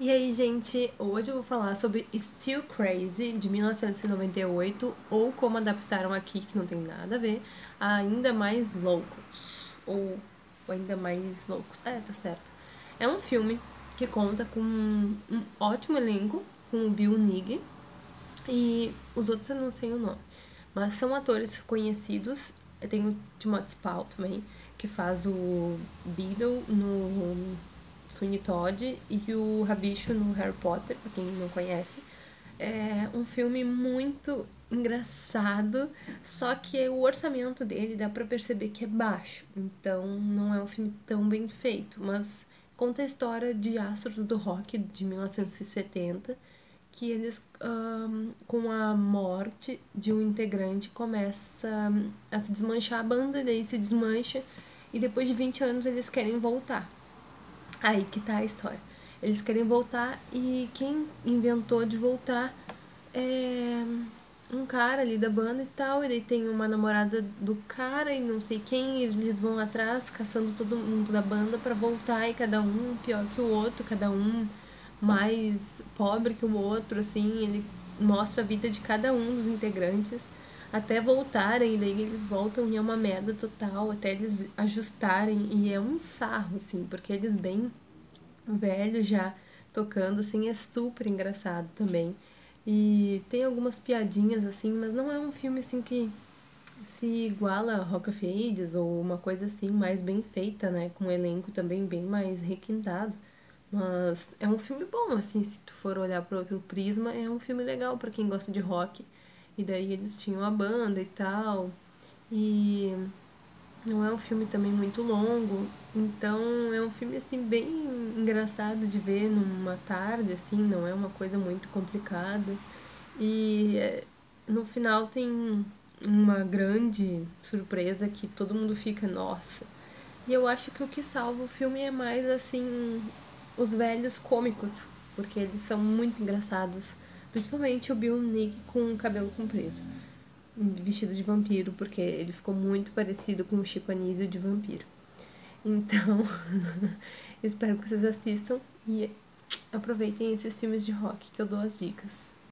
E aí, gente, hoje eu vou falar sobre Still Crazy, de 1998, ou como adaptaram aqui, que não tem nada a ver, a Ainda Mais Loucos, ou Ainda Mais Loucos, é, tá certo. É um filme que conta com um ótimo elenco, com o Bill Nighy, e os outros eu não sei o nome, mas são atores conhecidos, tem o Timothy Spall também, que faz o Beadle no Sweeney Todd e o Rabicho no Harry Potter, pra quem não conhece. É um filme muito engraçado, só que o orçamento dele dá para perceber que é baixo, então não é um filme tão bem feito, mas conta a história de astros do rock de 1970, que eles, um, com a morte de um integrante, começa a se desmanchar a banda, daí se desmancha, e depois de 20 anos eles querem voltar. Aí que tá a história. Eles querem voltar e quem inventou de voltar é um cara ali da banda e tal. E tem uma namorada do cara e não sei quem. E eles vão atrás caçando todo mundo da banda para voltar e cada um pior que o outro, cada um mais pobre que o outro, assim. Ele mostra a vida de cada um dos integrantes até voltarem, daí eles voltam e é uma merda total, até eles ajustarem, e é um sarro, assim, porque eles bem velhos já tocando, assim, é super engraçado também. E tem algumas piadinhas, assim, mas não é um filme, assim, que se iguala a Rock of Ages ou uma coisa assim mais bem feita, né, com um elenco também bem mais requintado. Mas é um filme bom, assim, se tu for olhar para outro prisma, é um filme legal para quem gosta de rock. E daí eles tinham a banda e tal. E não é um filme também muito longo, então é um filme assim bem engraçado de ver numa tarde assim, não é uma coisa muito complicada. E é, no final tem uma grande surpresa que todo mundo fica, nossa. E eu acho que o que salva o filme é mais assim os velhos cômicos, porque eles são muito engraçados. Principalmente o Bill Nick com o cabelo comprido. Vestido de vampiro, porque ele ficou muito parecido com o Chico Anísio de vampiro. Então, espero que vocês assistam e aproveitem esses filmes de rock que eu dou as dicas.